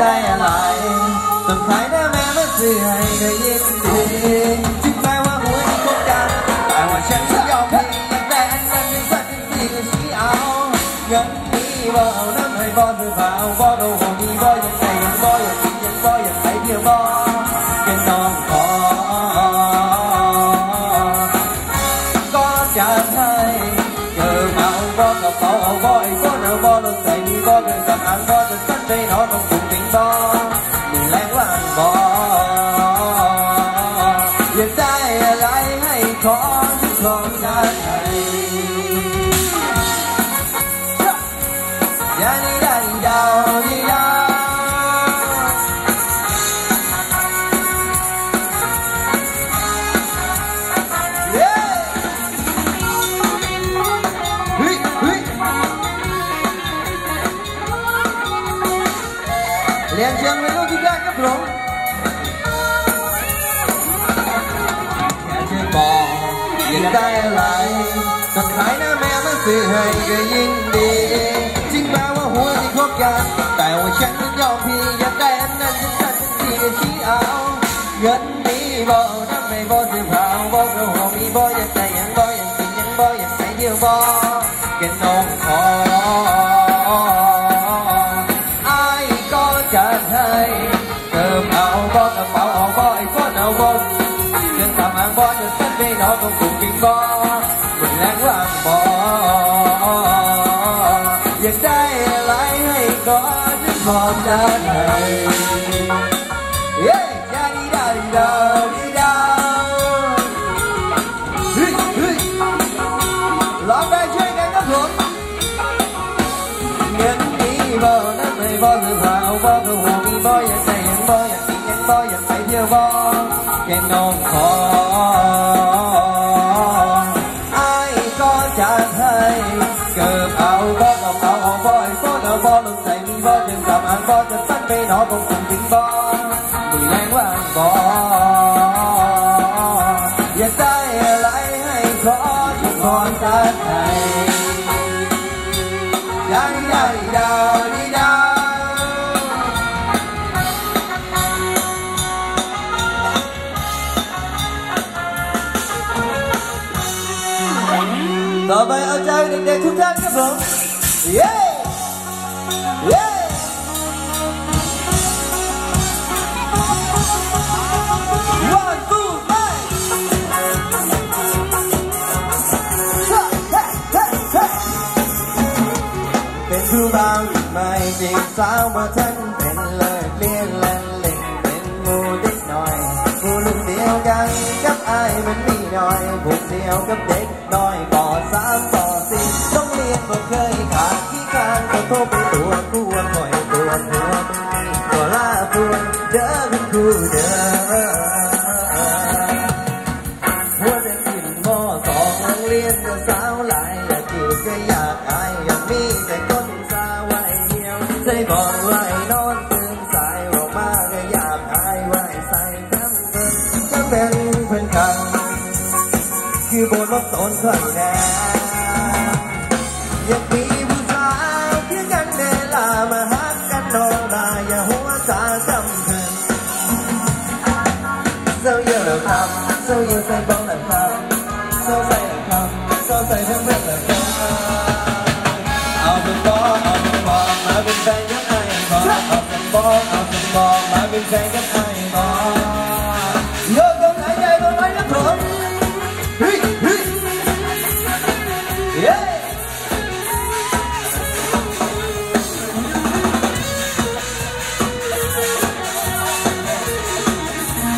tay lại. Tầm thái đã mẹ mất gì hay người yên gì chúng ta hoa muối không đàn tại hoa chân rất giàu khi nhắc tay anh xem những giấc gì người chỉ áo nhấn đi vào nắng hơi vo từ vào vo đầu hồn I love it. ได้อะไรก็ขายหน้าแม่มาซื้อให้ก็ยิ่งดี จริงแม้ว่าหัวที่คบกัน แต่ว่าฉันนั้นยอมพี่อยากได้อันนั้นฉันตัดสินที่จะชี้เอา เงินมีบอกน้ำไม่บอกซื้อเผาบอกราหัวมีบออยากได้ยังบออยากกินยังบออยากใส่เดียวบอก cái nón khó ai có mình ăn làm bỏ giờ đây lại hay có đến một đời này. Yeah, cha đi đời đời đi đâu lọt ra chơi cái nó thuộc nhân đi bờ nó mày bo người vào bo người hồ đi bo giờ chạy nhân bo giờ chạy nhân bo giờ chạy nhiều bo chạy non khó. bông vô cùng tiếng bon mùi lan vàng bò và tay lấy hay khó chỉ con ta thầy. Đang đang đào đi đâu Tỏ bay ở chơi định để thu thân các vợ Yeah! ไม่จริงสาวมาท่านเป็นเลิกเรียนเล่นเล่นเป็นมูเด็กหน่อยหมูลุงเดียวกันกับไอ้มันมีหน่อยผูกเดียวกับเด็กน้อยปอสามปอสี่ต้องเรียนบ่เคยขาดที่การก็โทรไปตัวกลัวคอยตัวหัวตัวลาปวเด้อคุณครูเด้อ นเข้นอยากมีผู้สาวเพียงกันเดลามาหักกันนอนมาอย่าหัวตาจำกันเศร้าเยอะเราทำเศร้าเยอะใส่บ้องหลังทำเศร้าใส่หลังทำเศร้าใส่ทั้งเมื่อนหลังทำเอาเป็นบ้องเอาเป็นบ้องมาเป็นแฟนกับไอ้บ้องเอาเป็นบ้องเอาเป็นบ้องมาเป็นแฟนกับไอ้บ้อง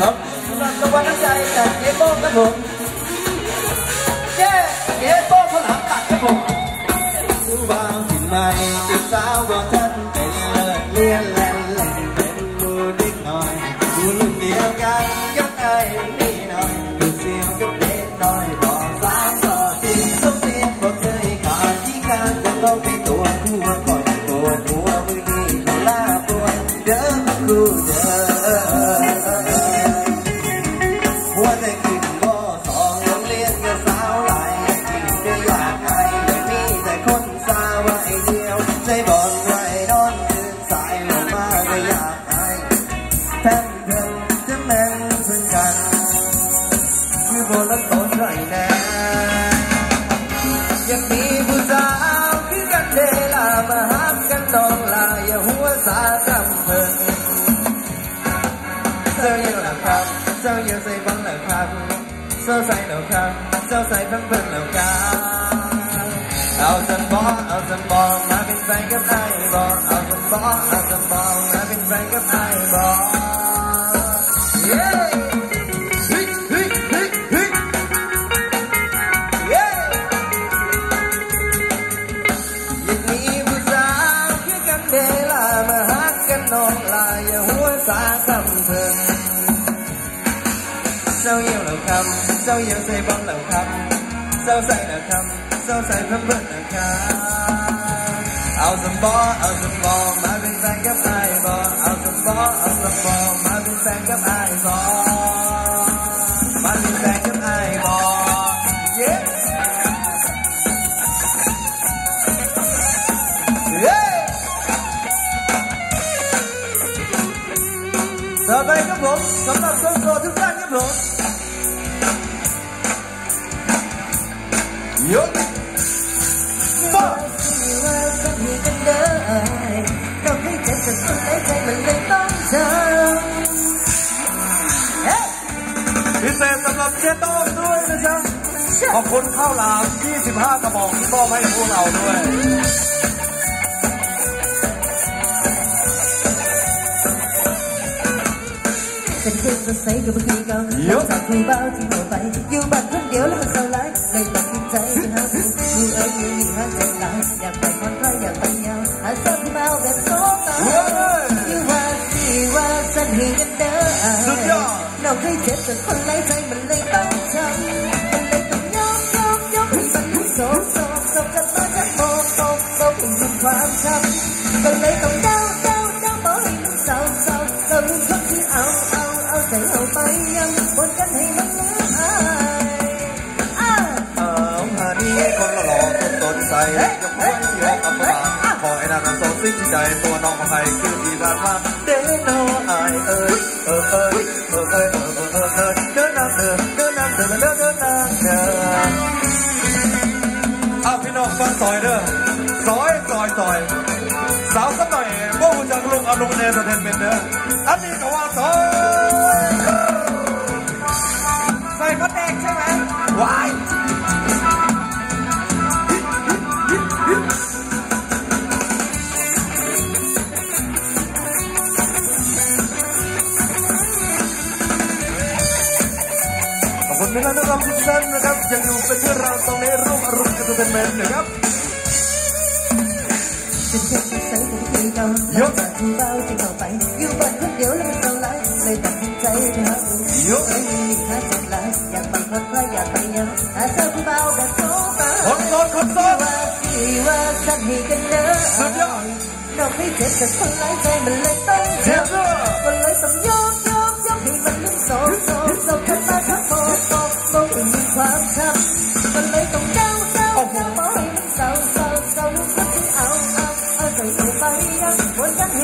ครับสำหรับรางวัลน้ำใจจากเอโป้ครับผมเย้เอโป้ข้าวหลามตัดครับผมรู้บางสิ่งใดติดสาวก็ท่านเป็นเลิศเลี้ยน ใจบอนไหวนอนตื่นสายลงมาไม่อยากหายแทงเพิ่งจะแม่งซึ่งกันคือโบนัสโตนไรแน่ยังมีผู้สาวคือกันเดลามาหากันน้องลายหัวสาจำเพิ่งเจ้าอยู่หลังครับเจ้าอยู่ใส่บังหลังคำเจ้าใส่หลังคำเจ้าใส่พังเพิ่งหลังคำ ao sân bó ao sân bò má bên vang gấp ai bò ao sân bó ao sân bò má bên vang gấp ai bò Sao yêu lòng khăm, sao yêu say bóng lòng khăm, sao say lòng khăm sâu sài khắp bất ngờ khá Ao dầm bó, ao dầm bò, má bên sang gấp ai bò Ao dầm bó, ao dầm bò, má bên sang gấp ai bò Má bên sang gấp ai bò Yeah. Yeah. Giờ đây các bố, cấm là sơ sơ thức ăn các bố Yup. เศษสำหรับเจ๊ต้อมด้วยนะจ๊ะขอบคุณข้าวหลาม 25 กระบอกที่มอบให้พวกเราด้วยจะขึ้นรถไฟก็บางทีก็เยอะจากคู่เบาที่หัวไป อยู่บ้านคนเดียวแล้วมันเศร้าร้ายเลยตัดสินใจไปหาผู้ผู้เอ๋ยมีหาใจหลายอยากไปคนใกล้อยากไปยาวหาเจ้อที่เบาแบบโซ่ตาอยู่ว่าสิว่าสันหินเด้อสุดยอด nào gây chết rồi còn lấy tay mình lấy tóc trắng mình lấy tóc nhóc nhóc nhóc mình bắn nước sổ sổ sổ cắt ba cắt bô bô bô cùng dùng qua trắng mình lấy tóc đau đau đau bỏ hình nước sầu sầu sầu nhưng không cứ ao ao ao để ao bay nhâm buồn cắn hay mất nước ai. À, ông hà đi con lo lo con tồn say. Trong hoa nhớ ông bà อไอ้นางนั้นสดสิ้นใจตัวน้องของใครคือที่ผ่านมาเด้นอไอเอ้ยเออเอ้ยเออเอ้ยเออเออเออเออเดินนางเดินเดินนางเดินเดินเดินนางเดินเอาพี่น้องฟังซอยเด้อซอยซอยซอยสาวสักหน่อยพวกจากลุงอาลุงเนตอร์เทนเมนเด้ออันนี้ก็ว่าซอย รำทุกท่านนะครับยังอยู่เป็นเรื่องราวตรนี้ร่มอารมณกันเป็นเมนนะครับยกเบาจะเข้าไปอยู่บ้านคนเดียวแล้วมันเศร้าหลายเลยตัดสินใจไปหาผู้ยกไม่มีหาสักหลายอยากไปพักใอรอยากไปยังหาเจอผู้เบาแบบโตไปคนโสนคนโสนว่าสิว่าสักให้กันเนอะสุดยอดดอกไม่เจ็บแต่คนหลาใจมันเลยต้องเจ็บด้วย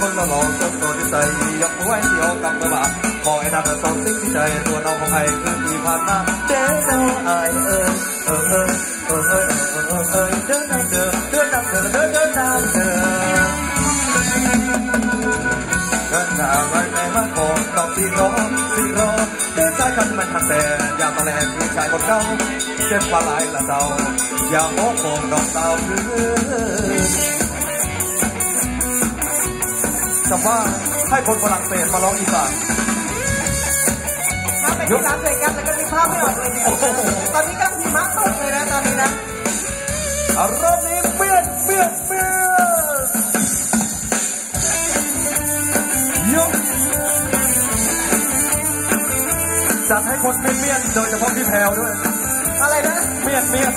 khôi mà ngộ trong tổ đi xây dọc anh thì ô cầm cơ bạn mọi đàn ở sau xích thì trời tuần ông không hay cứ gì mà ta thế đâu ai ơi ờ ơi ờ ơi ờ ơi đứa nào đứa đứa nào đứa đứa đứa nào đứa gần nào gần này mắt còn đọc thì rõ thì rõ đứa trái cần mình mặt bè và mà lẹ cứ chạy một câu xếp qua lại là giàu và bố còn đọc tao cứ สัว่าให้คนฝรั่งเศสมาร้องอีสานนะเป็นน้ำเวยงามแต่ก็มีภาพไม่ออกเลยเนี่ยตอนนี้กำลังหิมะตกเลยนะตอนนี้นะอารมณ์นี้เปี้ยนเปี้ยนเปี้ยนยกจัดให้คนเปี้ยนเปี้ยนโดยเฉพาะพี่แพลวด้วย อะไรนะเปี้ยนเปี้ยน